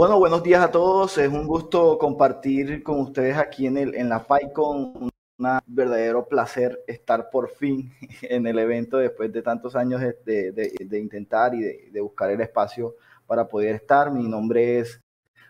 Bueno, buenos días a todos. Es un gusto compartir con ustedes aquí en, el, en la PyCon. Un verdadero placer estar por fin en el evento después de tantos años de, de, intentar y de, buscar el espacio para poder estar. Mi nombre es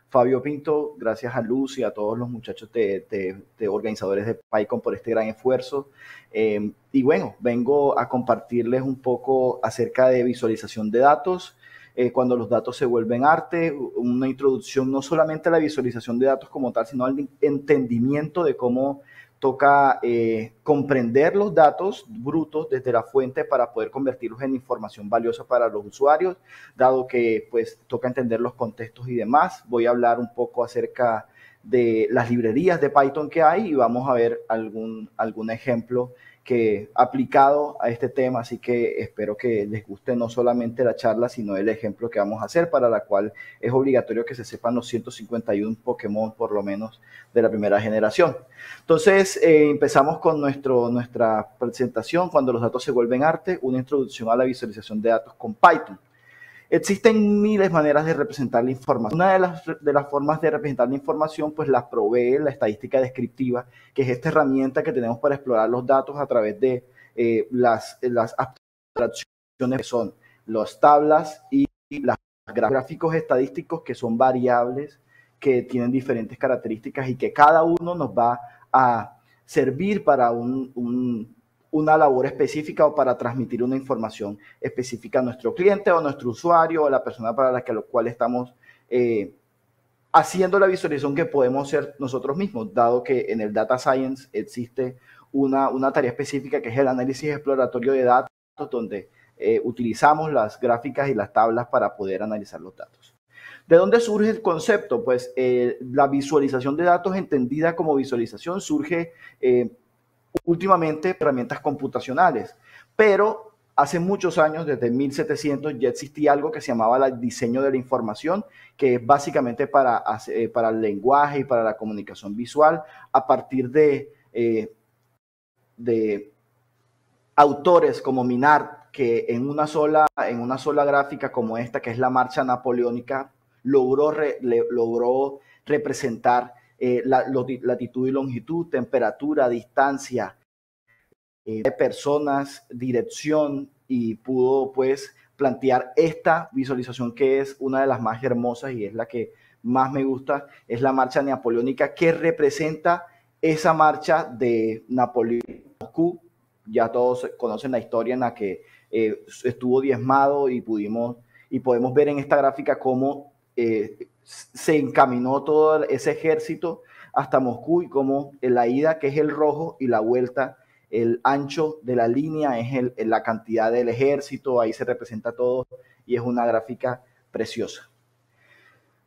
Fabio Pinto. Gracias a Luz y a todos los muchachos de, organizadores de PyCon por este gran esfuerzo. Eh, y bueno, vengo a compartirles un poco acerca de visualización de datos eh, cuando los datos se vuelven arte, una introducción no solamente a la visualización de datos como tal, sino al entendimiento de cómo toca eh, comprender los datos brutos desde la fuente para poder convertirlos en información valiosa para los usuarios, dado que pues toca entender los contextos y demás. Voy a hablar un poco acerca de las librerías de Python que hay y vamos a ver algún, algún ejemplo aplicado a este tema, así que espero que les guste no solamente la charla, sino el ejemplo que vamos a hacer, para la cual es obligatorio que se sepan los 151 Pokémon por lo menos de la primera generación. Entonces, eh, empezamos con nuestro, nuestra presentación, cuando los datos se vuelven arte, una introducción a la visualización de datos con Python. Existen miles maneras de representar la información. Una de las, de las formas de representar la información, pues la provee la estadística descriptiva, que es esta herramienta que tenemos para explorar los datos a través de eh, las, las abstracciones que son las tablas y los gráficos estadísticos que son variables, que tienen diferentes características y que cada uno nos va a servir para un una labor específica o para transmitir una información específica a nuestro cliente o a nuestro usuario o a la persona para la que cual estamos eh, haciendo la visualización que podemos ser nosotros mismos, dado que en el data science existe una, una tarea específica que es el análisis exploratorio de datos, donde eh, utilizamos las gráficas y las tablas para poder analizar los datos. ¿De dónde surge el concepto? Pues eh, la visualización de datos entendida como visualización surge últimamente herramientas computacionales, pero hace muchos años, desde 1700, ya existía algo que se llamaba el diseño de la información, que es básicamente para, eh, para el lenguaje y para la comunicación visual, a partir de, eh, autores como Minard, que en una, sola, en una sola gráfica como esta, que es la marcha napoleónica, logró, logró representar eh, la, latitud y longitud, temperatura, distancia, eh, de personas, dirección y pudo pues plantear esta visualización que es una de las más hermosas y es la que más me gusta, es la marcha napoleónica que representa esa marcha de Napoleón. Ya todos conocen la historia en la que eh, estuvo diezmado y pudimos y podemos ver en esta gráfica cómo se encaminó todo ese ejército hasta Moscú y como la ida, que es el rojo, y la vuelta, el ancho de la línea es el, la cantidad del ejército, ahí se representa todo y es una gráfica preciosa.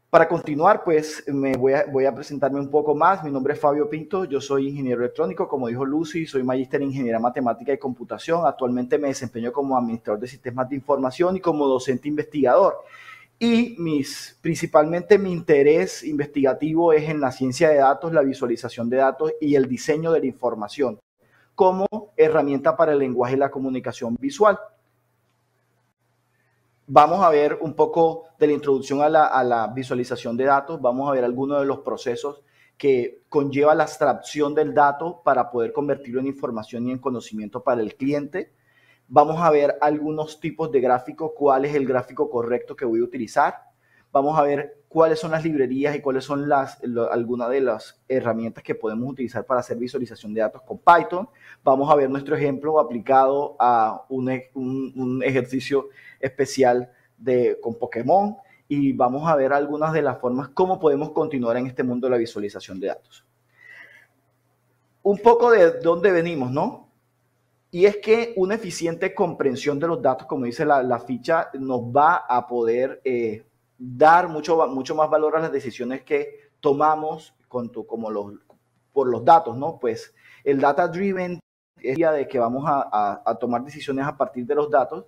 Para continuar, pues me voy a, voy a, presentarme un poco más. Mi nombre es Fabio Pinto, yo soy ingeniero electrónico, como dijo Lucy, soy magíster en ingeniería matemática y computación. Actualmente me desempeño como administrador de sistemas de información y como docente investigador y mis, principalmente mi interés investigativo es en la ciencia de datos, la visualización de datos y el diseño de la información como herramienta para el lenguaje y la comunicación visual. Vamos a ver un poco de la introducción a la, a la visualización de datos, vamos a ver algunos de los procesos que conlleva la abstracción del dato para poder convertirlo en información y en conocimiento para el cliente Vamos a ver algunos tipos de gráficos, cuál es el gráfico correcto que voy a utilizar. Vamos a ver cuáles son las librerías y cuáles son las, algunas de las herramientas que podemos utilizar para hacer visualización de datos con Python. Vamos a ver nuestro ejemplo aplicado a un, un, ejercicio especial de, con Pokémon y vamos a ver algunas de las formas cómo podemos continuar en este mundo de la visualización de datos. Un poco de dónde venimos, ¿no? Y es que una eficiente comprensión de los datos, como dice la, ficha, nos va a poder eh, dar mucho, mucho más valor a las decisiones que tomamos con como los, por los datos, ¿no? Pues el data driven es de que vamos a, a, tomar decisiones a partir de los datos,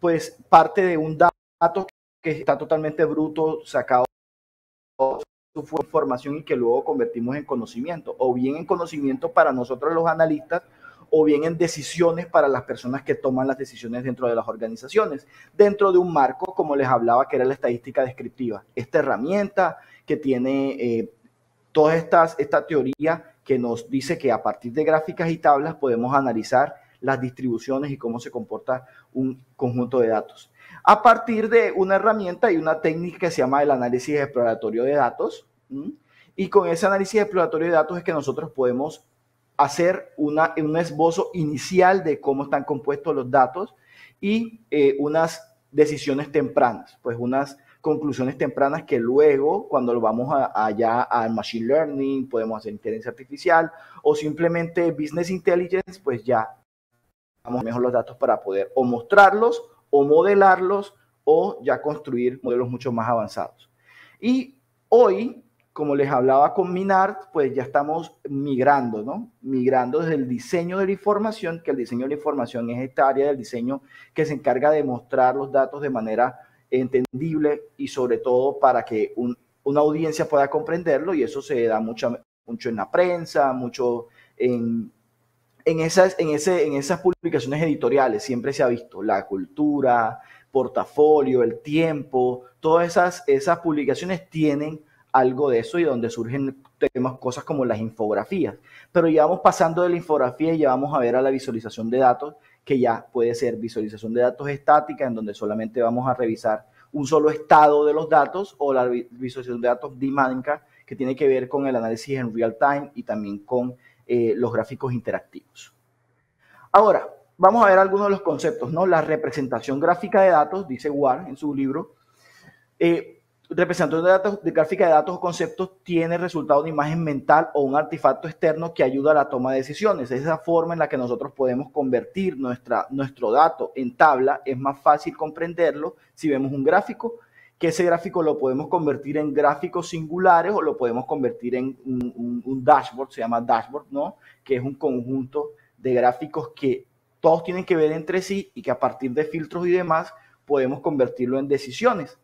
pues parte de un dato que está totalmente bruto, sacado su información y que luego convertimos en conocimiento, o bien en conocimiento para nosotros los analistas, o bien en decisiones para las personas que toman las decisiones dentro de las organizaciones, dentro de un marco, como les hablaba, que era la estadística descriptiva. Esta herramienta que tiene eh, toda esta teoría que nos dice que a partir de gráficas y tablas podemos analizar las distribuciones y cómo se comporta un conjunto de datos. A partir de una herramienta y una técnica que se llama el análisis exploratorio de datos, y con ese análisis exploratorio de datos es que nosotros podemos hacer una, un esbozo inicial de cómo están compuestos los datos y eh, unas decisiones tempranas, pues unas conclusiones tempranas que luego, cuando lo vamos allá al machine learning, podemos hacer inteligencia artificial o simplemente business intelligence, pues ya vamos mejor los datos para poder o mostrarlos o modelarlos o ya construir modelos mucho más avanzados. Y hoy como les hablaba con Minart, pues ya estamos migrando, ¿no? Migrando desde el diseño de la información, que el diseño de la información es esta área del diseño que se encarga de mostrar los datos de manera entendible y sobre todo para que una audiencia pueda comprenderlo y eso se da mucho, mucho en la prensa, mucho en, en, esas, en, ese, en esas publicaciones editoriales, siempre se ha visto la cultura, portafolio, el tiempo, todas esas, esas publicaciones tienen algo de eso y donde surgen temas, cosas como las infografías. Pero ya vamos pasando de la infografía y ya vamos a ver a la visualización de datos, que ya puede ser visualización de datos estática, en donde solamente vamos a revisar un solo estado de los datos, o la visualización de datos dinámica, que tiene que ver con el análisis en real time y también con eh, los gráficos interactivos. Ahora, vamos a ver algunos de los conceptos, ¿no? La representación gráfica de datos, dice Ward en su libro, eh, representante de, datos, gráfica de datos o conceptos tiene resultado de imagen mental o un artefacto externo que ayuda a la toma de decisiones. Es esa forma en la que nosotros podemos convertir nuestra, nuestro dato en tabla. Es más fácil comprenderlo si vemos un gráfico, que ese gráfico lo podemos convertir en gráficos singulares o lo podemos convertir en un, un dashboard, se llama dashboard, ¿no? Que es un conjunto de gráficos que todos tienen que ver entre sí y que a partir de filtros y demás podemos convertirlo en decisiones.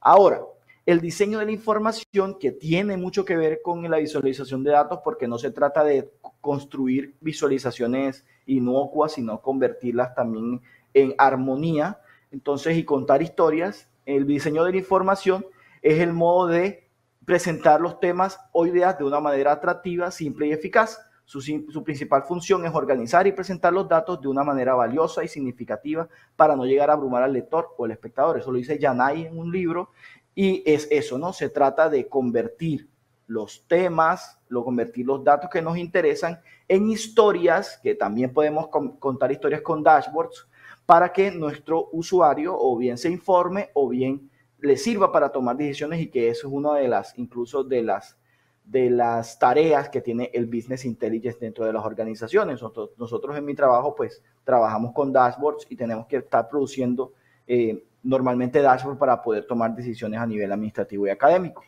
Ahora, el diseño de la información que tiene mucho que ver con la visualización de datos porque no se trata de construir visualizaciones inocuas, sino convertirlas también en armonía. Entonces, y contar historias, el diseño de la información es el modo de presentar los temas o ideas de una manera atractiva, simple y eficaz. Su, su, principal función es organizar y presentar los datos de una manera valiosa y significativa para no llegar a abrumar al lector o al espectador. Eso lo dice Yanay en un libro y es eso, ¿no? Se trata de convertir los temas, lo convertir los datos que nos interesan en historias, que también podemos contar historias con dashboards, para que nuestro usuario o bien se informe o bien le sirva para tomar decisiones y que eso es una de las, incluso de las, de las tareas que tiene el Business Intelligence dentro de las organizaciones. Nosotros, nosotros en mi trabajo, pues, trabajamos con dashboards y tenemos que estar produciendo eh, normalmente dashboard para poder tomar decisiones a nivel administrativo y académico.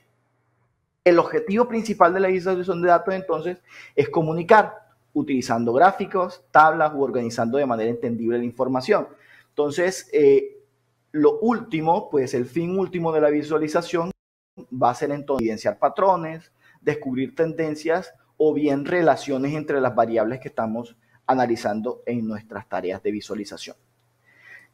El objetivo principal de la visualización de datos entonces es comunicar utilizando gráficos, tablas u organizando de manera entendible la información. Entonces, eh, lo último, pues el fin último de la visualización va a ser entonces evidenciar patrones, descubrir tendencias o bien relaciones entre las variables que estamos analizando en nuestras tareas de visualización.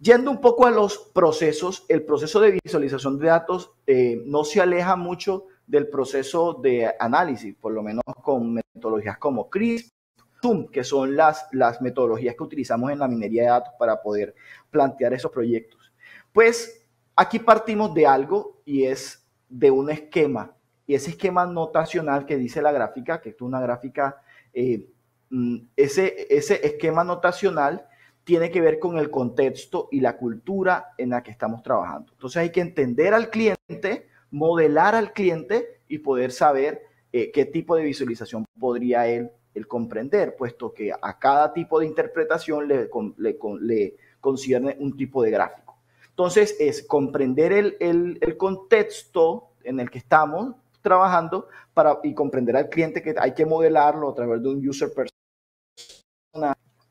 Yendo un poco a los procesos, el proceso de visualización de datos eh, no se aleja mucho del proceso de análisis, por lo menos con metodologías como CRISP, Zoom, que son las, las metodologías que utilizamos en la minería de datos para poder plantear esos proyectos. Pues aquí partimos de algo y es de un esquema. Y ese esquema notacional que dice la gráfica, que es una gráfica, eh, mm, ese, ese esquema notacional tiene que ver con el contexto y la cultura en la que estamos trabajando. Entonces hay que entender al cliente, modelar al cliente y poder saber eh, qué tipo de visualización podría él, comprender, puesto que a cada tipo de interpretación le, le, concierne un tipo de gráfico. Entonces es comprender el, el, contexto en el que estamos trabajando para, y comprender al cliente que hay que modelarlo a través de un user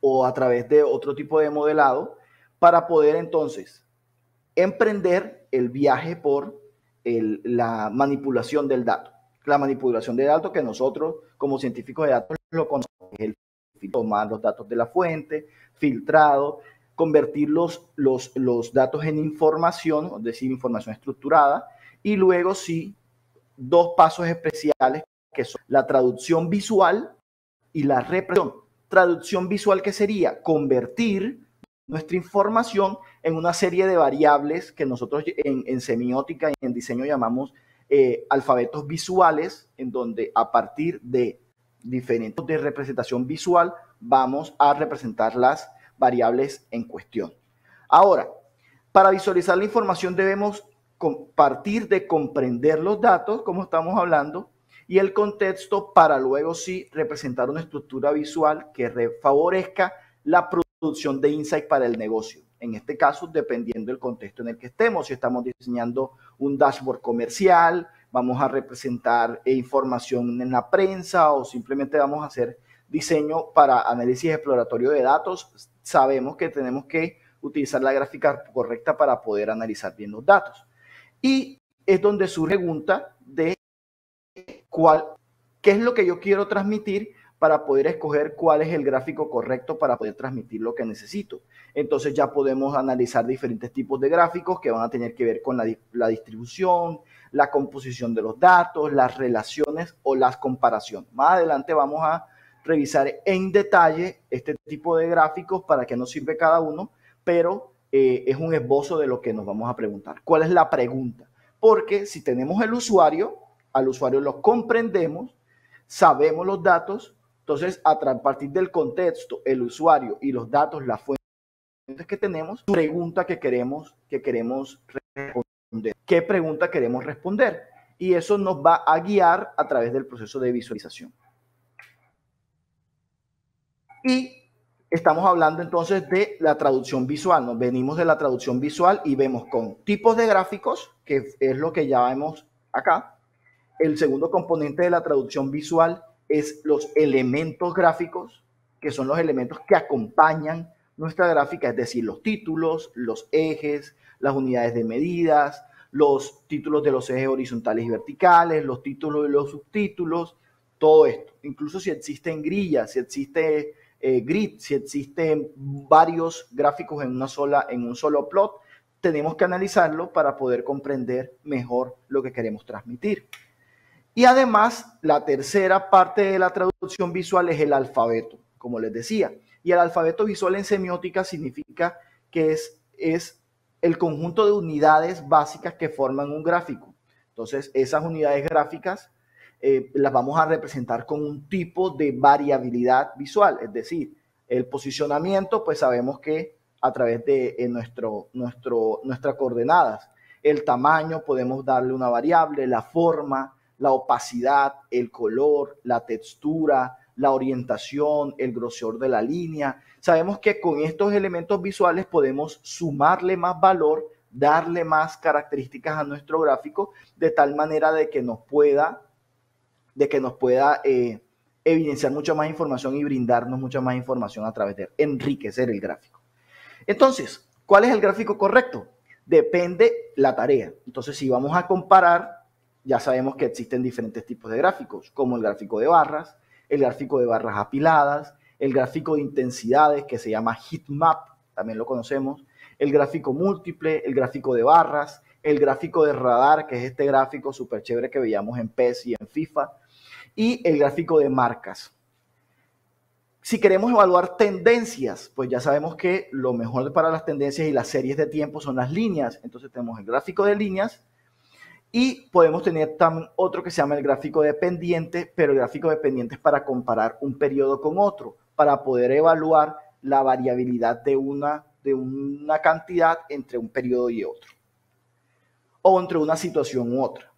o a través de otro tipo de modelado para poder entonces emprender el viaje por la manipulación del dato. La manipulación de datos que nosotros como científicos de datos lo conocemos, el tomar los datos de la fuente, filtrado, convertir los, los, los datos en información, es decir, información estructurada, y luego sí, dos pasos especiales que son la traducción visual y la represión. Traducción visual que sería convertir nuestra información en una serie de variables que nosotros en, semiótica y en diseño llamamos eh, alfabetos visuales, en donde a partir de diferentes de representación visual vamos a representar las variables en cuestión. Ahora, para visualizar la información debemos partir de comprender los datos, como estamos hablando, y el contexto para luego sí representar una estructura visual que favorezca la producción de insight para el negocio. En este caso, dependiendo del contexto en el que estemos, si estamos diseñando un dashboard comercial, vamos a representar información en la prensa o simplemente vamos a hacer diseño para análisis exploratorio de datos, sabemos que tenemos que utilizar la gráfica correcta para poder analizar bien los datos. Y es donde surge pregunta de cuál, qué es lo que yo quiero transmitir para poder escoger cuál es el gráfico correcto para poder transmitir lo que necesito. Entonces ya podemos analizar diferentes tipos de gráficos que van a tener que ver con la, distribución, la composición de los datos, las relaciones o las comparaciones. Más adelante vamos a revisar en detalle este tipo de gráficos para qué nos sirve cada uno, pero eh, es un esbozo de lo que nos vamos a preguntar. ¿Cuál es la pregunta? Porque si tenemos el usuario, al usuario lo comprendemos, sabemos los datos, entonces a partir del contexto, el usuario y los datos, las fuentes que tenemos, pregunta que queremos, que queremos responder. ¿Qué pregunta queremos responder? Y eso nos va a guiar a través del proceso de visualización. Y estamos hablando entonces de la traducción visual. Nos venimos de la traducción visual y vemos con tipos de gráficos, que es lo que ya vemos acá. El segundo componente de la traducción visual es los elementos gráficos, que son los elementos que acompañan nuestra gráfica, es decir, los títulos, los ejes, las unidades de medidas, los títulos de los ejes horizontales y verticales, los títulos y los subtítulos, todo esto. Incluso si existen grillas, si existe eh, grid, si existen varios gráficos en, una sola, en un solo plot, tenemos que analizarlo para poder comprender mejor lo que queremos transmitir. Y además, la tercera parte de la traducción visual es el alfabeto, como les decía. Y el alfabeto visual en semiótica significa que es, es el conjunto de unidades básicas que forman un gráfico. Entonces, esas unidades gráficas eh, las vamos a representar con un tipo de variabilidad visual, es decir, el posicionamiento, pues sabemos que a través de nuestro, nuestro, nuestras coordenadas, el tamaño, podemos darle una variable, la forma, la opacidad, el color, la textura, la orientación, el grosor de la línea. Sabemos que con estos elementos visuales podemos sumarle más valor, darle más características a nuestro gráfico, de tal manera de que nos pueda de que nos pueda eh, evidenciar mucha más información y brindarnos mucha más información a través de enriquecer el gráfico. Entonces, ¿cuál es el gráfico correcto? Depende la tarea. Entonces, si vamos a comparar, ya sabemos que existen diferentes tipos de gráficos, como el gráfico de barras, el gráfico de barras apiladas, el gráfico de intensidades que se llama heat map, también lo conocemos, el gráfico múltiple, el gráfico de barras, el gráfico de radar, que es este gráfico súper chévere que veíamos en PES y en FIFA, y el gráfico de marcas. Si queremos evaluar tendencias, pues ya sabemos que lo mejor para las tendencias y las series de tiempo son las líneas. Entonces tenemos el gráfico de líneas y podemos tener también otro que se llama el gráfico de pendiente, pero el gráfico de pendiente es para comparar un periodo con otro, para poder evaluar la variabilidad de una, de una cantidad entre un periodo y otro, o entre una situación u otra.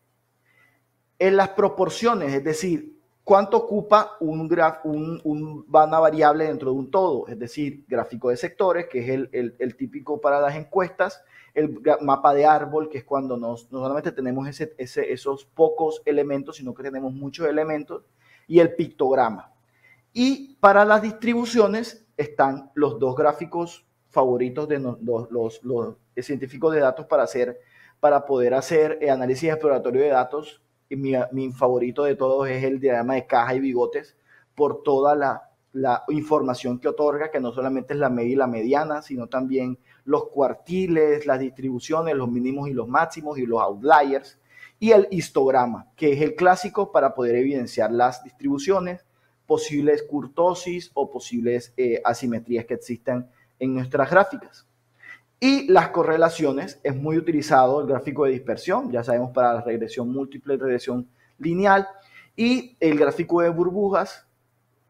En las proporciones, es decir, cuánto ocupa un, un, una variable dentro de un todo, es decir, gráfico de sectores, que es el, típico para las encuestas, el mapa de árbol, que es cuando nos, no solamente tenemos ese, esos pocos elementos, sino que tenemos muchos elementos, y el pictograma. Y para las distribuciones están los dos gráficos favoritos de los, los, los científicos de datos para, hacer, para poder hacer eh, análisis exploratorio de datos mi, mi, favorito de todos es el diagrama de caja y bigotes por toda la, la información que otorga, que no solamente es la media y la mediana, sino también los cuartiles, las distribuciones, los mínimos y los máximos y los outliers, y el histograma, que es el clásico para poder evidenciar las distribuciones, posibles curtosis o posibles eh, asimetrías que existen en nuestras gráficas. Y las correlaciones, es muy utilizado el gráfico de dispersión, ya sabemos para la regresión múltiple, regresión lineal, y el gráfico de burbujas,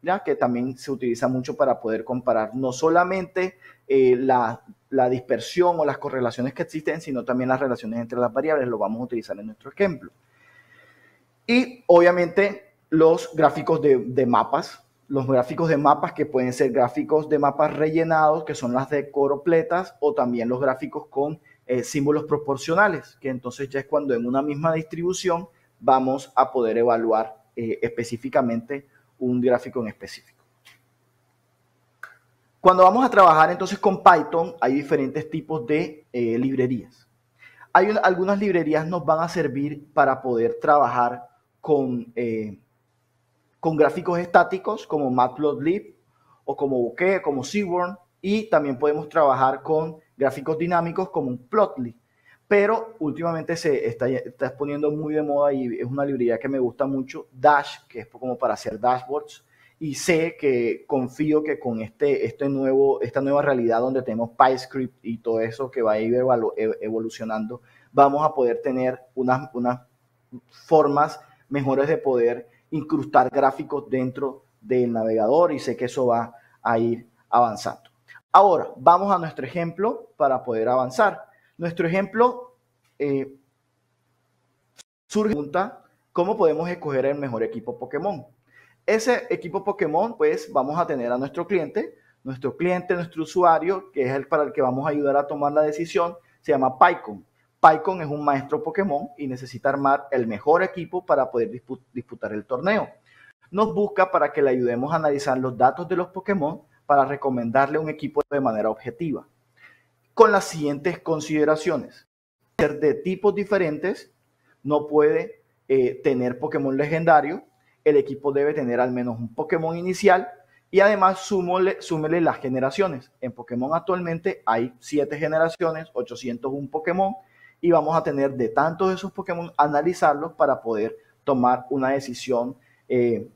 ya que también se utiliza mucho para poder comparar no solamente eh, la, la, dispersión o las correlaciones que existen, sino también las relaciones entre las variables, lo vamos a utilizar en nuestro ejemplo. Y obviamente los gráficos de, mapas, los gráficos de mapas que pueden ser gráficos de mapas rellenados, que son las de coropletas, o también los gráficos con eh, símbolos proporcionales, que entonces ya es cuando en una misma distribución vamos a poder evaluar eh, específicamente un gráfico en específico. Cuando vamos a trabajar entonces con Python, hay diferentes tipos de eh, librerías. Hay algunas librerías nos van a servir para poder trabajar con, eh, con gráficos estáticos como Matplotlib o como Bokeh, como Seaborn, y también podemos trabajar con gráficos dinámicos como Plotly pero últimamente se está, está poniendo muy de moda y es una librería que me gusta mucho, Dash, que es como para hacer dashboards, y sé que confío que con este, este nuevo, esta nueva realidad donde tenemos PyScript y todo eso que va a ir e, evolucionando, vamos a poder tener unas, unas formas mejores de poder incrustar gráficos dentro del navegador y sé que eso va a ir avanzando. Ahora, vamos a nuestro ejemplo para poder avanzar. Nuestro ejemplo eh, surge pregunta, ¿cómo podemos escoger el mejor equipo Pokémon? Ese equipo Pokémon, pues vamos a tener a nuestro cliente, nuestro cliente, nuestro usuario, que es el para el que vamos a ayudar a tomar la decisión, se llama PyCon. PyCon es un maestro Pokémon y necesita armar el mejor equipo para poder disputar el torneo. Nos busca para que le ayudemos a analizar los datos de los Pokémon para recomendarle un equipo de manera objetiva con las siguientes consideraciones. Ser de tipos diferentes, no puede eh, tener Pokémon legendario, el equipo debe tener al menos un Pokémon inicial y además súmele, súmele las generaciones. En Pokémon actualmente hay 7 generaciones, 801 Pokémon y vamos a tener de tantos de esos Pokémon analizarlos para poder tomar una decisión eh,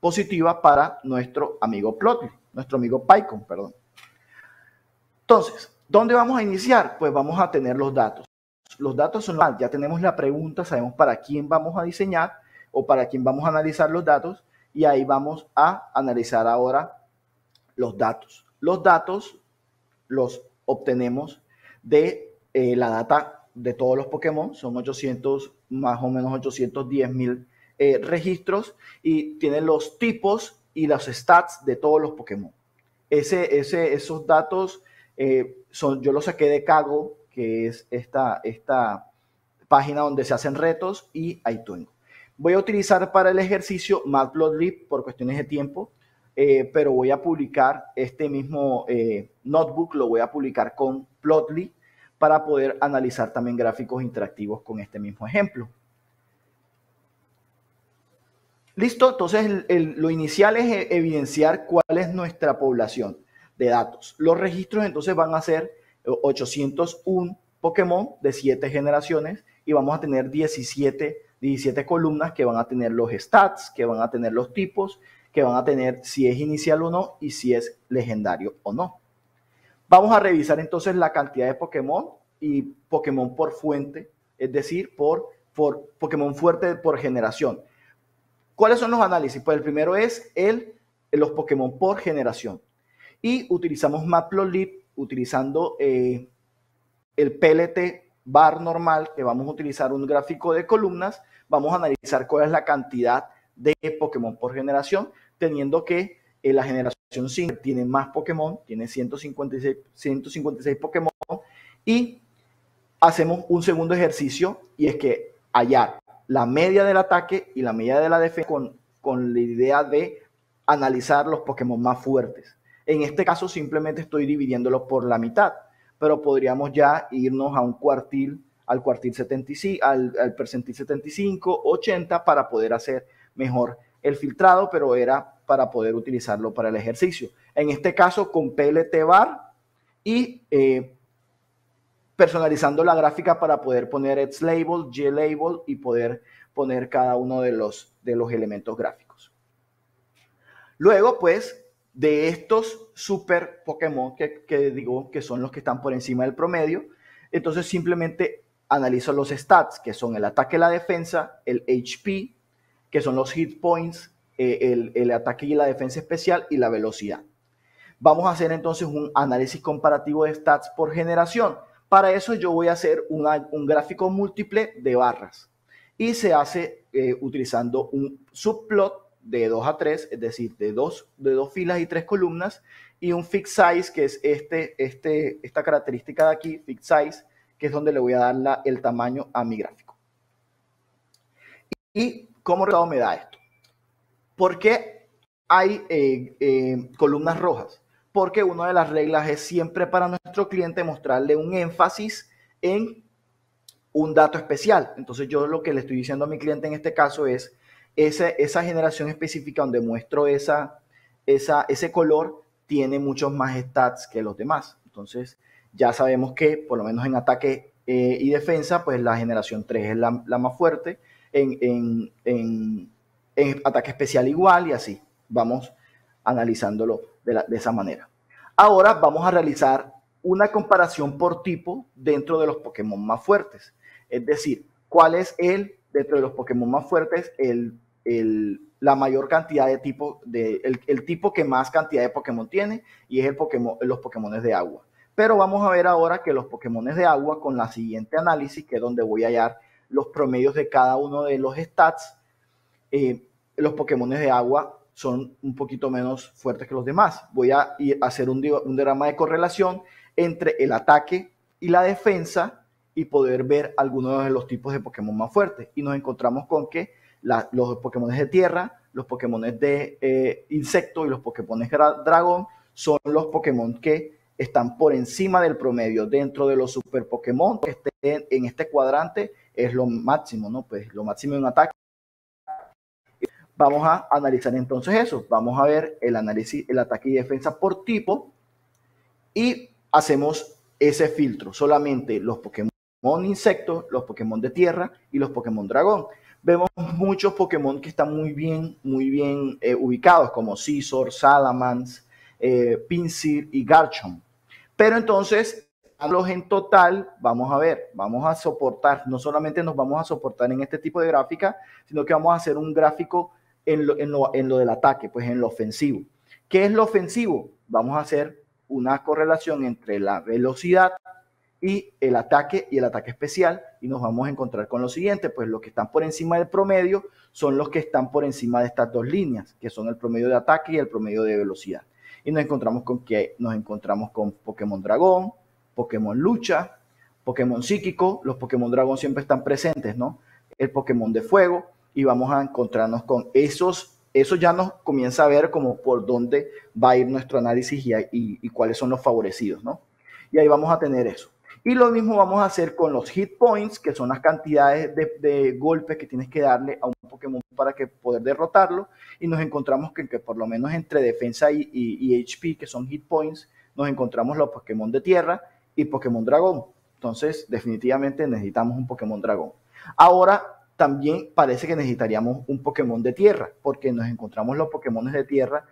positiva para nuestro amigo Plotly, nuestro amigo Pycon, perdón. Entonces, ¿Dónde vamos a iniciar? Pues vamos a tener los datos. Los datos son, ya tenemos la pregunta, sabemos para quién vamos a diseñar o para quién vamos a analizar los datos y ahí vamos a analizar ahora los datos. Los datos los obtenemos de eh, la data de todos los Pokémon, son 800, más o menos 810 mil eh, registros y tienen los tipos y los stats de todos los Pokémon. Esos datos eh, son, yo lo saqué de Cago, que es esta, esta página donde se hacen retos, y tengo. Voy a utilizar para el ejercicio Matplotlib por cuestiones de tiempo, eh, pero voy a publicar este mismo eh, notebook, lo voy a publicar con Plotly para poder analizar también gráficos interactivos con este mismo ejemplo. Listo, entonces lo inicial es evidenciar cuál es nuestra población de datos. Los registros entonces van a ser 801 Pokémon de 7 generaciones y vamos a tener 17, 17 columnas que van a tener los stats, que van a tener los tipos, que van a tener si es inicial o no y si es legendario o no. Vamos a revisar entonces la cantidad de Pokémon y Pokémon por fuente, es decir, por, por Pokémon fuerte por generación. ¿Cuáles son los análisis? Pues el primero es el, los Pokémon por generación y utilizamos Matplotlib utilizando eh, el PLT bar normal, que vamos a utilizar un gráfico de columnas, vamos a analizar cuál es la cantidad de Pokémon por generación, teniendo que eh, la generación 5 tiene más Pokémon, tiene 156, 156 Pokémon, y hacemos un segundo ejercicio, y es que hallar la media del ataque y la media de la defensa con, con la idea de analizar los Pokémon más fuertes. En este caso simplemente estoy dividiéndolo por la mitad, pero podríamos ya irnos a un cuartil, al cuartil 75, al, al percentil 75, 80 para poder hacer mejor el filtrado, pero era para poder utilizarlo para el ejercicio. En este caso con PLT bar y eh, personalizando la gráfica para poder poner X label, Y label y poder poner cada uno de los, de los elementos gráficos. Luego, pues, de estos super Pokémon que, digo que son los que están por encima del promedio, entonces simplemente analizo los stats, que son el ataque y la defensa, el HP, que son los hit points, eh, el, el, ataque y la defensa especial y la velocidad. Vamos a hacer entonces un análisis comparativo de stats por generación. Para eso yo voy a hacer un gráfico múltiple de barras y se hace eh, utilizando un subplot de 2 a 3, es decir, de dos, de dos filas y tres columnas, y un fixed size, que es este, este, esta característica de aquí, fixed size, que es donde le voy a dar la, el tamaño a mi gráfico. ¿Y cómo resultado me da esto? ¿Por qué hay eh, eh, columnas rojas? Porque una de las reglas es siempre para nuestro cliente mostrarle un énfasis en un dato especial. Entonces yo lo que le estoy diciendo a mi cliente en este caso es esa, esa generación específica donde muestro esa, ese color tiene muchos más stats que los demás. Entonces ya sabemos que por lo menos en ataque eh, y defensa, pues la generación 3 es la, más fuerte. En, en, ataque especial igual y así. Vamos analizándolo de, de esa manera. Ahora vamos a realizar una comparación por tipo dentro de los Pokémon más fuertes. Es decir, cuál es el, dentro de los Pokémon más fuertes, el, la mayor cantidad de tipo, de, el, tipo que más cantidad de Pokémon tiene y es el Pokémon, los Pokémon de agua. Pero vamos a ver ahora que los Pokémon de agua con la siguiente análisis, que es donde voy a hallar los promedios de cada uno de los stats, eh, los Pokémon de agua son un poquito menos fuertes que los demás. Voy a, ir a hacer un, un diagrama de correlación entre el ataque y la defensa y poder ver algunos de los tipos de Pokémon más fuertes. Y nos encontramos con que los Pokémon de tierra, los Pokémon de eh, insecto y los Pokémon dragón son los Pokémon que están por encima del promedio dentro de los super Pokémon que estén en este cuadrante es lo máximo, ¿no? Pues lo máximo en ataque. Vamos a analizar entonces eso. Vamos a ver el análisis, el ataque y defensa por tipo y hacemos ese filtro. Solamente los Pokémon insectos, los Pokémon de tierra y los Pokémon dragón. Vemos muchos Pokémon que están muy bien, muy bien eh, ubicados, como Scizor, Salamence, eh, Pinsir y Garchomp. Pero entonces, los en total, vamos a ver, vamos a soportar, no solamente nos vamos a soportar en este tipo de gráfica, sino que vamos a hacer un gráfico en lo, en lo, en lo del ataque, pues en lo ofensivo. ¿Qué es lo ofensivo? Vamos a hacer una correlación entre la velocidad y el ataque y el ataque especial y nos vamos a encontrar con lo siguiente, pues los que están por encima del promedio son los que están por encima de estas dos líneas, que son el promedio de ataque y el promedio de velocidad. Y nos encontramos con que nos encontramos con Pokémon Dragón, Pokémon Lucha, Pokémon Psíquico, los Pokémon Dragón siempre están presentes, ¿no? El Pokémon de Fuego y vamos a encontrarnos con esos, eso ya nos comienza a ver como por dónde va a ir nuestro análisis y, y cuáles son los favorecidos, ¿no? Y ahí vamos a tener eso. Y lo mismo vamos a hacer con los hit points, que son las cantidades de, golpes que tienes que darle a un Pokémon para que poder derrotarlo. Y nos encontramos que, por lo menos entre defensa y, HP, que son hit points, nos encontramos los Pokémon de tierra y Pokémon dragón. Entonces, definitivamente necesitamos un Pokémon dragón. Ahora, también parece que necesitaríamos un Pokémon de tierra, porque nos encontramos los Pokémon de tierra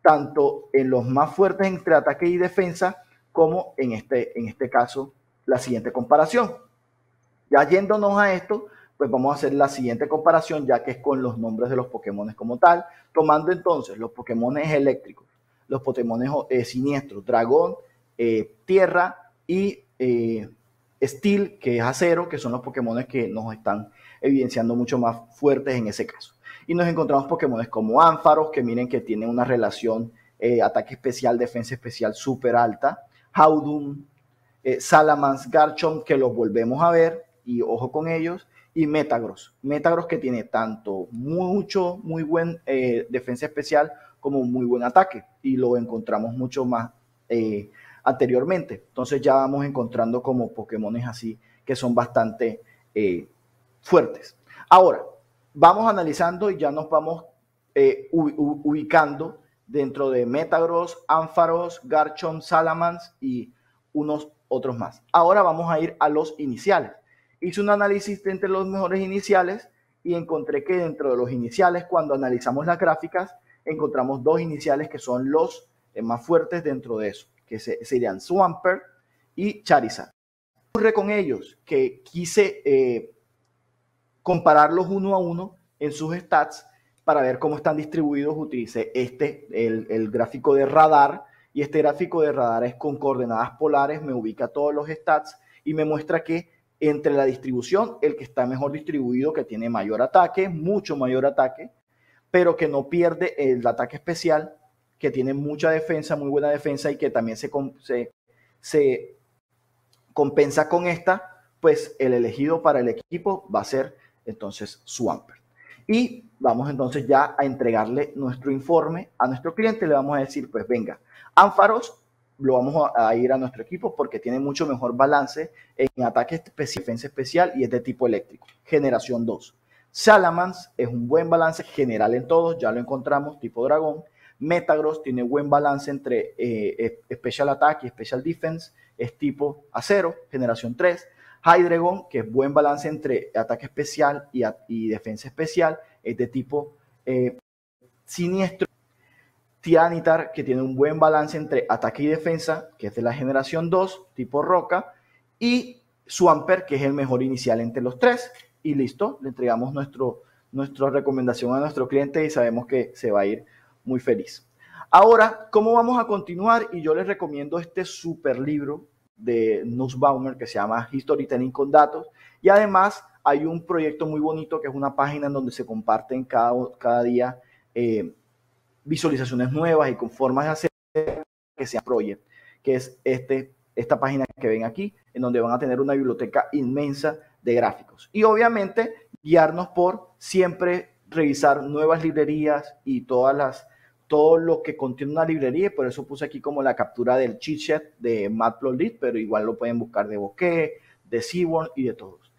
tanto en los más fuertes entre ataque y defensa, como en este, en este caso la siguiente comparación. Ya yéndonos a esto, pues vamos a hacer la siguiente comparación, ya que es con los nombres de los Pokémon como tal, tomando entonces los Pokémon eléctricos, los Pokémon eh, siniestros, dragón, eh, tierra y eh, steel, que es acero, que son los Pokémon que nos están evidenciando mucho más fuertes en ese caso. Y nos encontramos Pokémon como Ánfaros, que miren que tienen una relación ataque especial, defensa especial súper alta. Howdum, eh, Salamance, Garchomp, que los volvemos a ver, y ojo con ellos, y Metagross. Metagross que tiene tanto mucho, muy buen eh, defensa especial como muy buen ataque, y lo encontramos mucho más eh, anteriormente. Entonces ya vamos encontrando como Pokémones así que son bastante fuertes. Ahora, vamos analizando y ya nos vamos ubicando dentro de Metagross, Ampharos, Garchomp, Salamans y unos otros más. Ahora vamos a ir a los iniciales. Hice un análisis entre los mejores iniciales y encontré que dentro de los iniciales, cuando analizamos las gráficas, encontramos dos iniciales que son los eh, más fuertes dentro de eso, que serían Swampert y Charizard. ¿Qué ocurre con ellos? Que quise eh, compararlos uno a uno en sus stats para ver cómo están distribuidos. Utilicé este, el, el gráfico de radar, y este gráfico de radar es con coordenadas polares, me ubica todos los stats y me muestra que entre la distribución, el que está mejor distribuido, que tiene mayor ataque, mucho mayor ataque, pero que no pierde el ataque especial, que tiene mucha defensa, muy buena defensa y que también se, se, compensa con esta, pues el elegido para el equipo va a ser entonces Swampert. Y vamos entonces ya a entregarle nuestro informe a nuestro cliente. Le vamos a decir, pues venga, Ánfaros lo vamos a ir a nuestro equipo porque tiene mucho mejor balance en ataque especial, defensa especial y es de tipo eléctrico. Generación 2. Salamans es un buen balance general en todos, ya lo encontramos, tipo dragón. Metagross tiene buen balance entre eh, Special Attack y Special Defense, es tipo acero, generación 3. Hydreigon, que es buen balance entre ataque especial y, defensa especial, es de tipo eh, siniestro. Tianitar, que tiene un buen balance entre ataque y defensa, que es de la generación 2, tipo roca, y Swamper, que es el mejor inicial entre los tres. Y listo, le entregamos nuestro, nuestra recomendación a nuestro cliente y sabemos que se va a ir muy feliz. Ahora, ¿cómo vamos a continuar? Y yo les recomiendo este super libro de Nussbaumer que se llama Historytelling con datos. Y además hay un proyecto muy bonito que es una página en donde se comparten cada, cada día eh, visualizaciones nuevas y con formas de hacer que sea Project, que es este, esta página que ven aquí, en donde van a tener una biblioteca inmensa de gráficos. Y obviamente guiarnos por siempre revisar nuevas librerías y todas las todo lo que contiene una librería, y por eso puse aquí como la captura del chit de Matplotlib, pero igual lo pueden buscar de Bokeh, de Seaborn y de todos.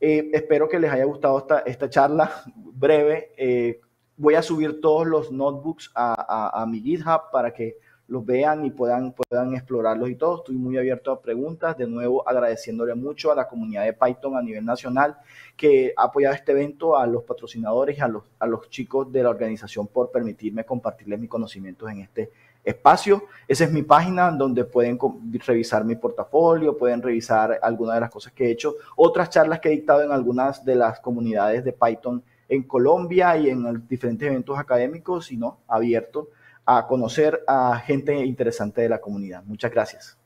Eh, espero que les haya gustado esta, esta charla breve. Eh, voy a subir todos los notebooks a, mi GitHub para que los vean y puedan, puedan explorarlos y todo. Estoy muy abierto a preguntas. De nuevo, agradeciéndole mucho a la comunidad de Python a nivel nacional que ha apoyado este evento, a los patrocinadores y a los, a los chicos de la organización por permitirme compartirles mis conocimientos en este espacio. Esa es mi página donde pueden revisar mi portafolio, pueden revisar algunas de las cosas que he hecho, otras charlas que he dictado en algunas de las comunidades de Python en Colombia y en diferentes eventos académicos, sino abierto a conocer a gente interesante de la comunidad. Muchas gracias.